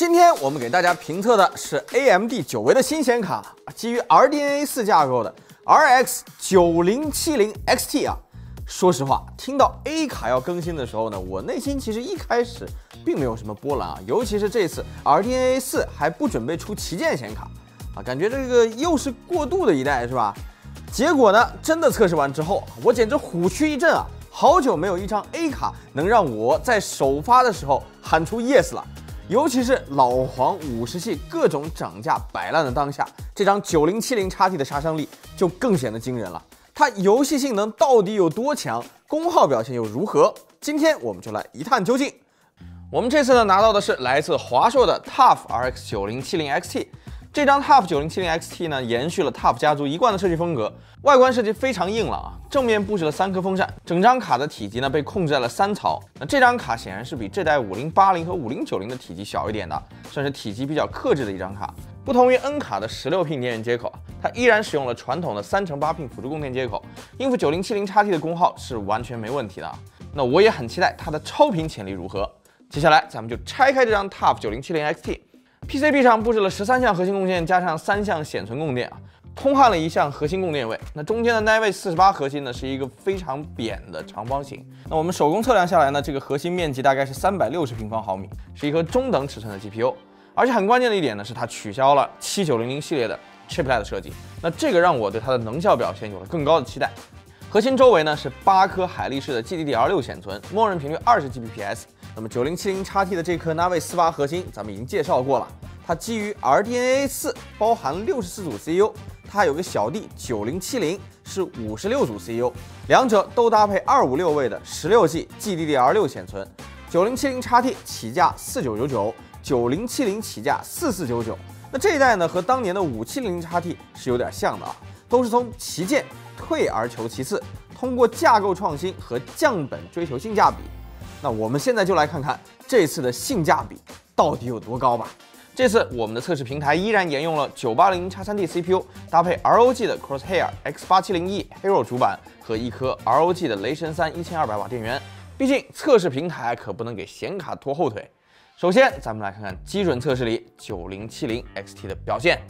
今天我们给大家评测的是 AMD 久违的新显卡，基于 RDNA 4架构的 RX 9070 XT 啊。说实话，听到 A 卡要更新的时候呢，我内心其实一开始并没有什么波澜啊，尤其是这次 RDNA 4还不准备出旗舰显卡啊，感觉这个又是过渡的一代是吧？结果呢，真的测试完之后，我简直虎躯一震啊！好久没有一张 A 卡能让我在首发的时候喊出 yes 了。尤其是老黄五十系各种涨价摆烂的当下，这张九零七零 XT 的杀伤力就更显得惊人了。它游戏性能到底有多强？功耗表现又如何？今天我们就来一探究竟。我们这次呢拿到的是来自华硕的 TUF RX 九零七零 XT。这张 TUF 九零七零 XT 呢，延续了 TUF 家族一贯的设计风格，外观设计非常硬朗啊。正面布置了三颗风扇，整张卡的体积呢被控制在了三槽。那这张卡显然是比这代五零八零和五零九零的体积小一点的，算是体积比较克制的一张卡。不同于 N 卡的十六 pin 电源接口，它依然使用了传统的三乘八 pin 辅助供电接口，应付九零七零 XT 的功耗是完全没问题的。那我也很期待它的超频潜力如何。接下来咱们就拆开这张 TUF 九零七零 XT。PCB 上布置了十三项核心供电，加上三项显存供电啊，通焊了一项核心供电位。那中间的耐位四十八核心呢，是一个非常扁的长方形。那我们手工测量下来呢，这个核心面积大概是三百六十平方毫米，是一颗中等尺寸的 GPU。而且很关键的一点呢，是它取消了七九零零系列的 chiplet 设计。那这个让我对它的能效表现有了更高的期待。核心周围呢是八颗海力士的 GDDR6 显存，默认频率二十 Gbps。那么九零七零 XT 的这颗 Navi 四八核心，咱们已经介绍过了。它基于 RDNA 四，包含六十四组 CU，它还有个小弟九零七零是五十六组 CU，两者都搭配二五六位的十六 G GDDR 六显存。九零七零 XT 起价四九九九，九零七零起价四四九九。那这一代呢，和当年的五七零 XT 是有点像的啊，都是从旗舰退而求其次，通过架构创新和降本追求性价比。那我们现在就来看看这次的性价比到底有多高吧。这次我们的测试平台依然沿用了九八零叉三 D CPU，搭配 ROG 的 Crosshair X 八七零 E Hero 主板和一颗 ROG 的雷神三一千二百瓦电源。毕竟测试平台可不能给显卡拖后腿。首先，咱们来看看基准测试里九零七零 XT 的表现。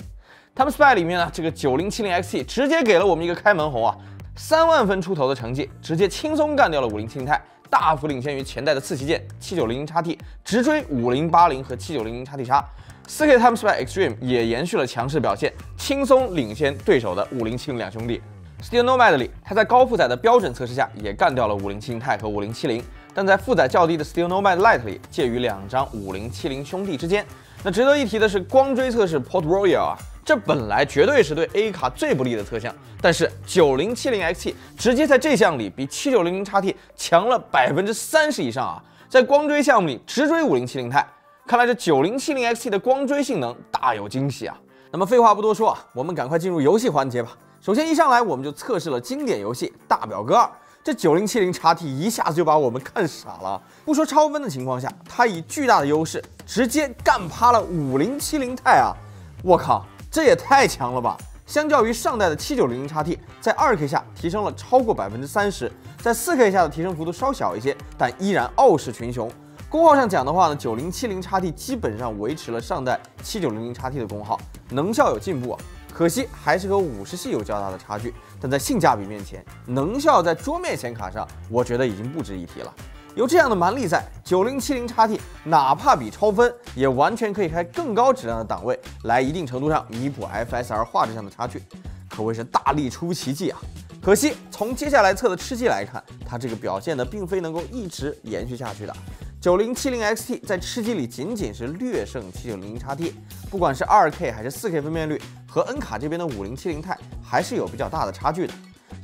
他们 Spy 里面呢，这个九零七零 XT 直接给了我们一个开门红啊，三万分出头的成绩，直接轻松干掉了五零七零钛，大幅领先于前代的次旗舰七九零零 XT，直追五零八零和七九零零 XT 叉。4K Time Spy Extreme 也延续了强势表现，轻松领先对手的5070两兄弟。Steel Nomad 里，它在高负载的标准测试下也干掉了5070 i 和5070，但在负载较低的 Steel Nomad Lite 里，介于两张5070兄弟之间。那值得一提的是，光追测试 Port Royal 啊，这本来绝对是对 A 卡最不利的测项，但是9070 XT 直接在这项里比7900 XT 强了百分之三十以上啊，在光追项目里直追5070 i 看来这九零七零 XT 的光追性能大有惊喜啊！那么废话不多说啊，我们赶快进入游戏环节吧。首先一上来我们就测试了经典游戏《大表哥二》，这九零七零 XT 一下子就把我们看傻了。不说超分的情况下，它以巨大的优势直接干趴了五零七零钛啊！我靠，这也太强了吧！相较于上代的七九零零 XT，在二 K 下提升了超过百分之三十，在四 K 下的提升幅度稍小一些，但依然傲视群雄。功耗上讲的话呢，九零七零 XT 基本上维持了上代七九零零 XT 的功耗，能效有进步啊，可惜还是和五十系有较大的差距。但在性价比面前，能效在桌面显卡上，我觉得已经不值一提了。有这样的蛮力在，九零七零 XT 哪怕比超分，也完全可以开更高质量的档位，来一定程度上弥补 FSR 画质上的差距，可谓是大力出奇迹啊！可惜从接下来测的吃鸡来看，它这个表现呢，并非能够一直延续下去的。九零七零 XT 在吃鸡里仅仅是略胜七九零零 XT，不管是二 K 还是四 K 分辨率，和 N 卡这边的五零七零钛还是有比较大的差距的。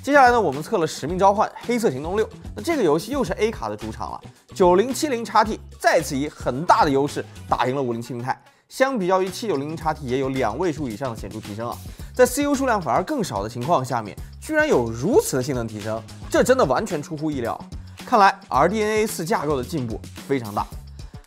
接下来呢，我们测了《使命召唤：黑色行动六》，那这个游戏又是 A 卡的主场了。九零七零 XT 再次以很大的优势打赢了五零七零钛，相比较于七九零零 XT 也有两位数以上的显著提升啊。在 CU 数量反而更少的情况下面，居然有如此的性能提升，这真的完全出乎意料。看来 RDNA 四架构的进步非常大。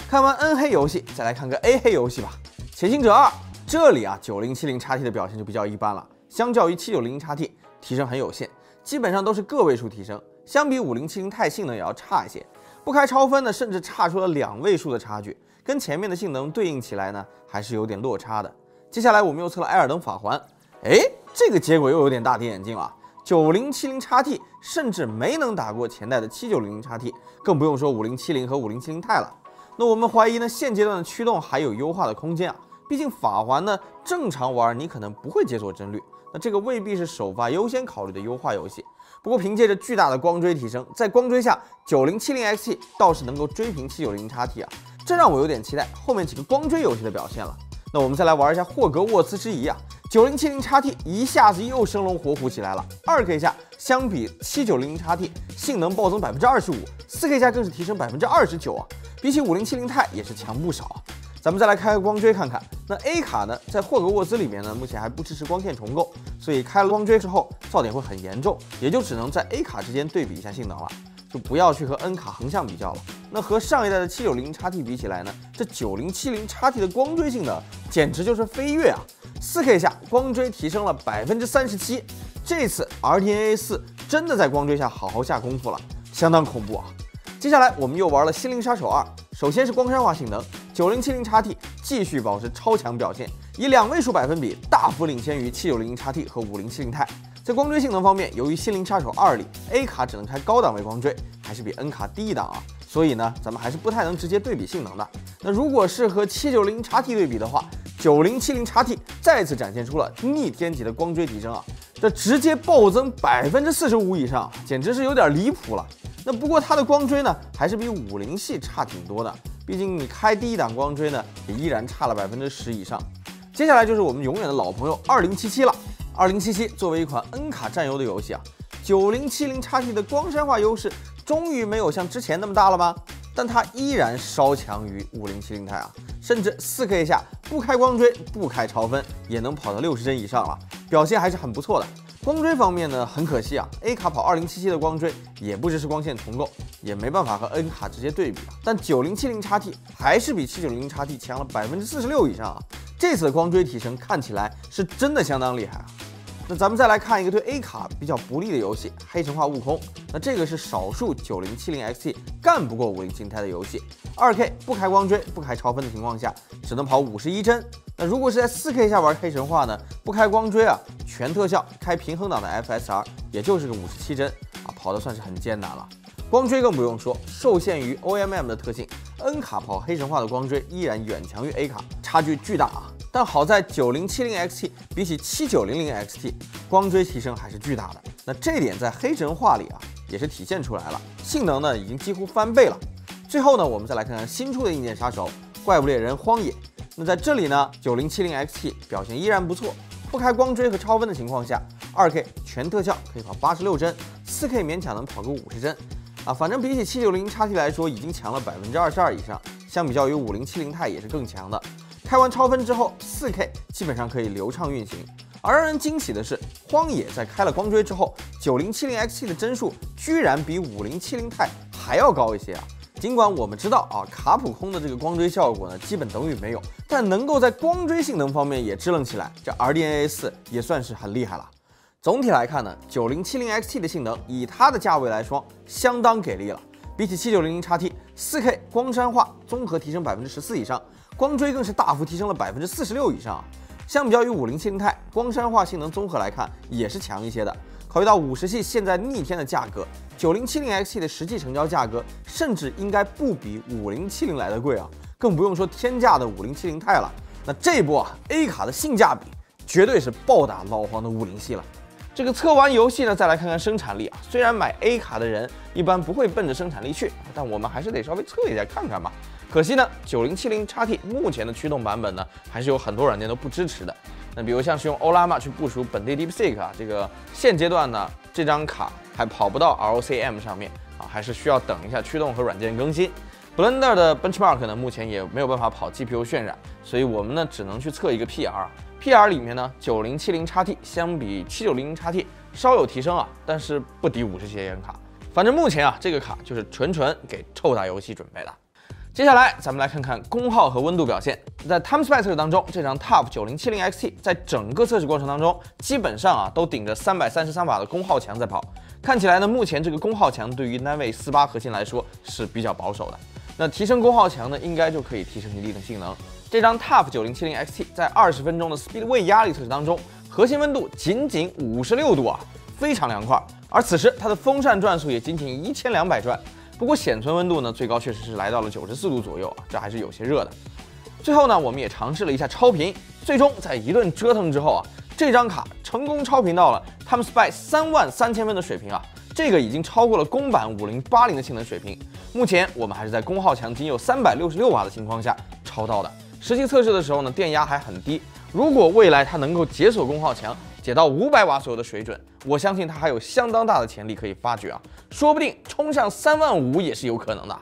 看完 N 黑游戏，再来看个 A 黑游戏吧。潜行者二这里啊，九零七零 XT 的表现就比较一般了，相较于七九零 XT 提升很有限，基本上都是个位数提升，相比五零七零钛性能也要差一些。不开超分呢，甚至差出了两位数的差距。跟前面的性能对应起来呢，还是有点落差的。接下来我们又测了艾尔登法环，哎，这个结果又有点大跌眼镜了。九零七零 XT 甚至没能打过前代的七九零零 XT，更不用说五零七零和五零七零钛了。那我们怀疑呢，现阶段的驱动还有优化的空间啊。毕竟法环呢，正常玩你可能不会解锁帧率，那这个未必是首发优先考虑的优化游戏。不过凭借着巨大的光追提升，在光追下，九零七零 XT 倒是能够追平七九零 XT 啊，这让我有点期待后面几个光追游戏的表现了。那我们再来玩一下霍格沃茨之遗啊。九零七零 XT 一下子又生龙活虎起来了，二 K 下相比七九零零 XT 性能暴增百分之二十五，四 K 下更是提升百分之二十九啊，比起五零七零钛也是强不少啊。咱们再来开个光追看看，那 A 卡呢，在霍格沃兹里面呢，目前还不支持光线重构，所以开了光追之后噪点会很严重，也就只能在 A 卡之间对比一下性能了，就不要去和 N 卡横向比较了。那和上一代的七九零 XT 比起来呢，这九零七零 XT 的光追性能简直就是飞跃啊！四 K 下光追提升了百分之三十七，这次 RTNA 四真的在光追下好好下功夫了，相当恐怖啊！接下来我们又玩了《心灵杀手二》，首先是光山化性能，九零七零 XT 继续保持超强表现，以两位数百分比大幅领先于七九零 XT 和五零七零钛。在光追性能方面，由于《心灵杀手二》里 A 卡只能开高档位光追，还是比 N 卡低一档啊。所以呢，咱们还是不太能直接对比性能的。那如果是和七九零 XT 对比的话，九零七零 XT 再次展现出了逆天级的光追提升啊，这直接暴增百分之四十五以上，简直是有点离谱了。那不过它的光追呢，还是比五零系差挺多的，毕竟你开低档光追呢，也依然差了百分之十以上。接下来就是我们永远的老朋友二零七七了。二零七七作为一款 N 卡占优的游戏啊，九零七零 XT 的光山化优势。终于没有像之前那么大了吗？但它依然稍强于五零七零钛啊，甚至四 K 下不开光追不开超分也能跑到六十帧以上了，表现还是很不错的。光追方面呢，很可惜啊，A 卡跑二零七七的光追也不支持光线重构，也没办法和 N 卡直接对比啊。但九零七零 XT 还是比七九零 XT 强了百分之四十六以上啊，这次的光追提升看起来是真的相当厉害啊。那咱们再来看一个对 A 卡比较不利的游戏《黑神话：悟空》。那这个是少数九零七零 XT 干不过五零静态的游戏。二 K 不开光追、不开超分的情况下，只能跑五十一帧。那如果是在四 K 下玩黑神话呢？不开光追啊，全特效开平衡档的 FSR，也就是个五十七帧啊，跑的算是很艰难了。光追更不用说，受限于 OMM 的特性，N 卡跑黑神话的光追依然远强于 A 卡，差距巨大啊。但好在九零七零 XT 比起七九零零 XT 光追提升还是巨大的，那这点在黑神话里啊也是体现出来了，性能呢已经几乎翻倍了。最后呢，我们再来看看新出的硬件杀手怪物猎人荒野。那在这里呢，九零七零 XT 表现依然不错，不开光追和超分的情况下，二 K 全特效可以跑八十六帧，四 K 勉强能跑个五十帧啊，反正比起七九零 XT 来说已经强了百分之二十二以上，相比较于五零七零钛也是更强的。开完超分之后，4K 基本上可以流畅运行。而让人惊喜的是，荒野在开了光追之后，9070 XT 的帧数居然比5070钛还要高一些啊！尽管我们知道啊，卡普空的这个光追效果呢，基本等于没有，但能够在光追性能方面也支棱起来，这 RDNA 4也算是很厉害了。总体来看呢，9070 XT 的性能以它的价位来说，相当给力了。比起7900 XT，4K 光山化综合提升百分之十四以上。光追更是大幅提升了百分之四十六以上，相比较于五零七零钛，光山化性能综合来看也是强一些的。考虑到五十系现在逆天的价格，九零七零 XT 的实际成交价格甚至应该不比五零七零来的贵啊，更不用说天价的五零七零钛了。那这波啊，A 卡的性价比绝对是暴打老黄的五零系了。这个测完游戏呢，再来看看生产力啊。虽然买 A 卡的人一般不会奔着生产力去，但我们还是得稍微测一下看看吧。可惜呢，九零七零 XT 目前的驱动版本呢，还是有很多软件都不支持的。那比如像是用欧拉玛去部署本地 DeepSeek 啊，这个现阶段呢，这张卡还跑不到 ROCm 上面啊，还是需要等一下驱动和软件更新。Blender 的 Benchmark 呢，目前也没有办法跑 GPU 渲染，所以我们呢只能去测一个 PR。PR 里面呢，九零七零 XT 相比七九零零 XT 稍有提升啊，但是不敌五十系显卡。反正目前啊，这个卡就是纯纯给臭打游戏准备的。接下来，咱们来看看功耗和温度表现。在 TimeSpy 测试当中，这张 TOP 9070 XT 在整个测试过程当中，基本上啊都顶着三百三十三瓦的功耗墙在跑。看起来呢，目前这个功耗墙对于 Navi 48核心来说是比较保守的。那提升功耗墙呢，应该就可以提升一定的性能。这张 TUF 九零七零 XT 在二十分钟的 Speedway 压力测试当中，核心温度仅仅五十六度啊，非常凉快。而此时它的风扇转速也仅仅一千两百转。不过显存温度呢，最高确实是来到了九十四度左右啊，这还是有些热的。最后呢，我们也尝试了一下超频，最终在一顿折腾之后啊，这张卡成功超频到了 Timespy 三万三千分的水平啊，这个已经超过了公版五零八零的性能水平。目前我们还是在功耗墙仅有三百六十六瓦的情况下超到的。实际测试的时候呢，电压还很低。如果未来它能够解锁功耗墙，写到五百瓦左右的水准，我相信它还有相当大的潜力可以发掘啊，说不定冲上三万五也是有可能的。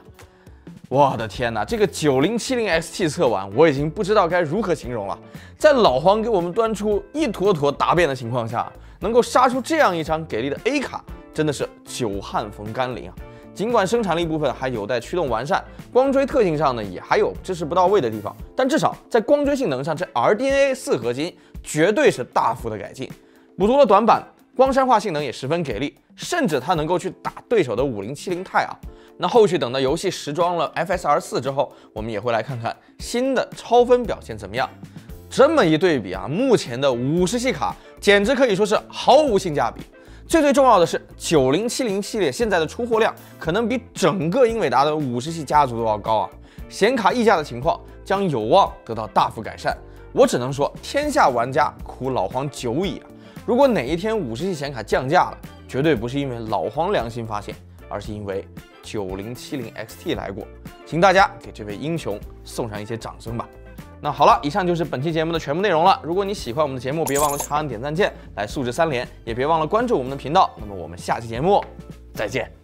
我的天哪，这个九零七零 XT 测完，我已经不知道该如何形容了。在老黄给我们端出一坨坨答辩的情况下，能够杀出这样一张给力的 A 卡，真的是久旱逢甘霖啊！尽管生产力部分还有待驱动完善，光追特性上呢也还有支持不到位的地方，但至少在光追性能上，这 RDNA 四合金绝对是大幅的改进，补足了短板，光栅化性能也十分给力，甚至它能够去打对手的五零七零钛啊。那后续等到游戏时装了 FSR 四之后，我们也会来看看新的超分表现怎么样。这么一对比啊，目前的五十系卡简直可以说是毫无性价比。最最重要的是，九零七零系列现在的出货量可能比整个英伟达的五十系家族都要高啊！显卡溢价的情况将有望得到大幅改善。我只能说，天下玩家苦老黄久矣啊！如果哪一天五十系显卡降价了，绝对不是因为老黄良心发现，而是因为九零七零 XT 来过。请大家给这位英雄送上一些掌声吧！那好了，以上就是本期节目的全部内容了。如果你喜欢我们的节目，别忘了长按点赞键来素质三连，也别忘了关注我们的频道。那么我们下期节目再见。